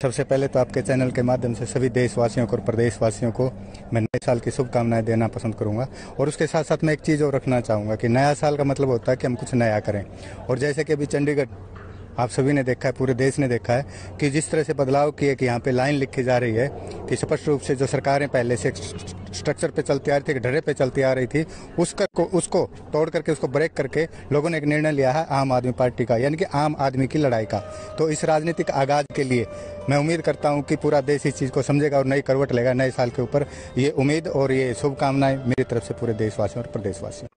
सबसे पहले तो आपके चैनल के माध्यम से सभी देशवासियों को और प्रदेशवासियों को मैं नए साल की शुभकामनाएँ देना पसंद करूँगा। और उसके साथ साथ मैं एक चीज़ और रखना चाहूँगा कि नया साल का मतलब होता है कि हम कुछ नया करें। और जैसे कि अभी चंडीगढ़ आप सभी ने देखा है, पूरे देश ने देखा है कि जिस तरह से बदलाव किए कि यहाँ पे लाइन लिखी जा रही है कि स्पष्ट रूप से जो सरकारें पहले से स्ट्रक्चर पे चलती आ रही थी ढर्रे पे चलती आ रही थी उसका को, उसको तोड़ करके उसको ब्रेक करके लोगों ने एक निर्णय लिया है आम आदमी पार्टी का यानी कि आम आदमी की लड़ाई का। तो इस राजनीतिक आगाज़ के लिए मैं उम्मीद करता हूँ कि पूरा देश इस चीज़ को समझेगा और नई करवट लेगा नए साल के ऊपर। ये उम्मीद और ये शुभकामनाएँ मेरी तरफ़ से पूरे देशवासियों और प्रदेशवासियों।